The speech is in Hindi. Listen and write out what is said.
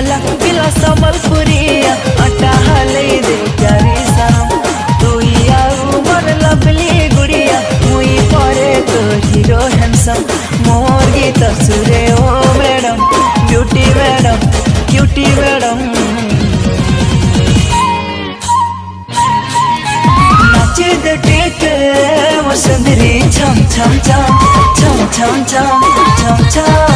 वाला पिला संबलपुरिया अटा हले दे प्यारी साम। तू या मन लवली गुड़िया, मुई परे तो हीरो हैंडसम मोर गीत सुरे ओ madam beauty madam cutie madam. नाचे दे टेक वसंदरी छम छम छम छम छम छम छम।